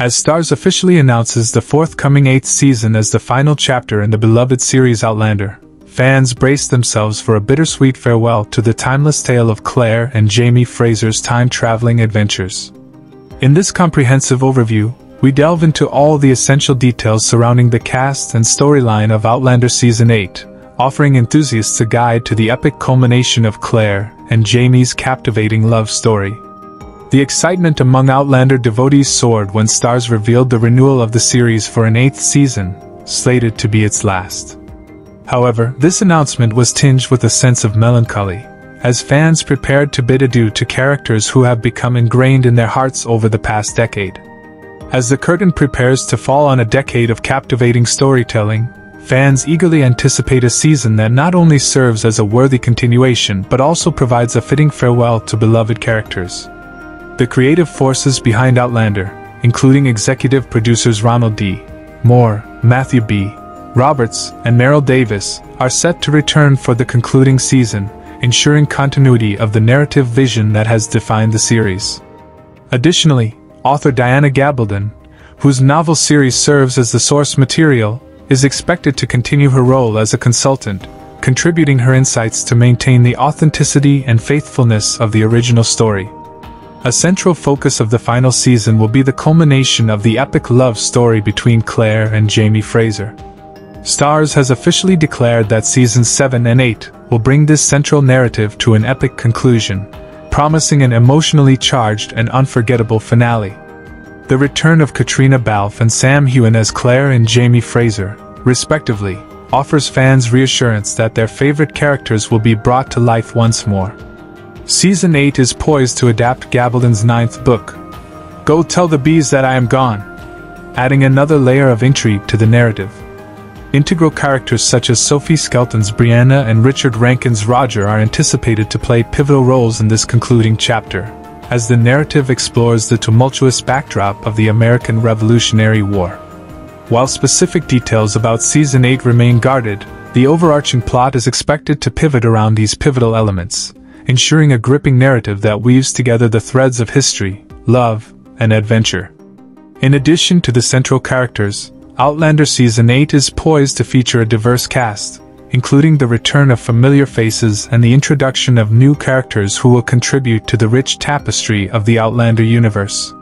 As Starz officially announces the forthcoming eighth season as the final chapter in the beloved series Outlander, fans brace themselves for a bittersweet farewell to the timeless tale of Claire and Jamie Fraser's time-traveling adventures. In this comprehensive overview, we delve into all the essential details surrounding the cast and storyline of Outlander Season 8, offering enthusiasts a guide to the epic culmination of Claire and Jamie's captivating love story. The excitement among Outlander devotees soared when Starz revealed the renewal of the series for an eighth season, slated to be its last. However, this announcement was tinged with a sense of melancholy, as fans prepared to bid adieu to characters who have become ingrained in their hearts over the past decade. As the curtain prepares to fall on a decade of captivating storytelling, fans eagerly anticipate a season that not only serves as a worthy continuation but also provides a fitting farewell to beloved characters. The creative forces behind Outlander, including executive producers Ronald D. Moore, Matthew B. Roberts, and Maril Davis, are set to return for the concluding season, ensuring continuity of the narrative vision that has defined the series. Additionally, author Diana Gabaldon, whose novel series serves as the source material, is expected to continue her role as a consultant, contributing her insights to maintain the authenticity and faithfulness of the original story. A central focus of the final season will be the culmination of the epic love story between Claire and Jamie Fraser. Starz has officially declared that seasons 7 and 8 will bring this central narrative to an epic conclusion, promising an emotionally charged and unforgettable finale. The return of Caitriona Balfe and Sam Heughan as Claire and Jamie Fraser, respectively, offers fans reassurance that their favorite characters will be brought to life once more. Season 8 is poised to adapt Gabaldon's ninth book, Go Tell the Bees That I Am Gone, adding another layer of intrigue to the narrative. Integral characters such as Sophie Skelton's Brianna and Richard Rankin's Roger are anticipated to play pivotal roles in this concluding chapter, as the narrative explores the tumultuous backdrop of the American Revolutionary War. While specific details about Season 8 remain guarded, the overarching plot is expected to pivot around these pivotal elements, ensuring a gripping narrative that weaves together the threads of history, love, and adventure. In addition to the central characters, Outlander Season 8 is poised to feature a diverse cast, including the return of familiar faces and the introduction of new characters who will contribute to the rich tapestry of the Outlander universe.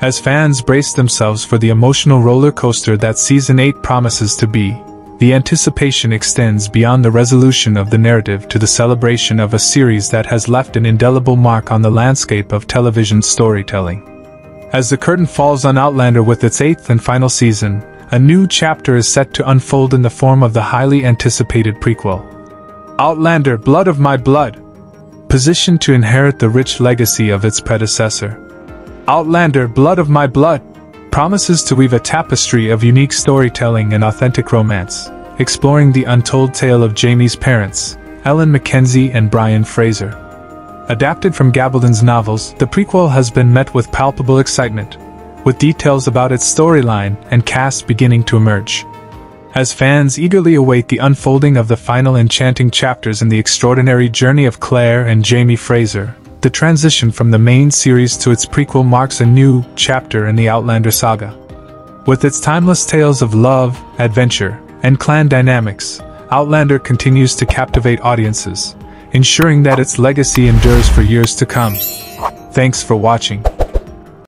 As fans brace themselves for the emotional roller coaster that Season 8 promises to be, the anticipation extends beyond the resolution of the narrative to the celebration of a series that has left an indelible mark on the landscape of television storytelling. As the curtain falls on Outlander with its eighth and final season, a new chapter is set to unfold in the form of the highly anticipated prequel. Outlander Blood of My Blood, positioned to inherit the rich legacy of its predecessor. Outlander Blood of My Blood promises to weave a tapestry of unique storytelling and authentic romance, exploring the untold tale of Jamie's parents, Ellen Mackenzie and Brian Fraser. Adapted from Gabaldon's novels, the prequel has been met with palpable excitement, with details about its storyline and cast beginning to emerge. As fans eagerly await the unfolding of the final enchanting chapters in the extraordinary journey of Claire and Jamie Fraser, the transition from the main series to its prequel marks a new chapter in the Outlander saga. With its timeless tales of love, adventure, and clan dynamics, Outlander continues to captivate audiences, ensuring that its legacy endures for years to come. Thanks for watching.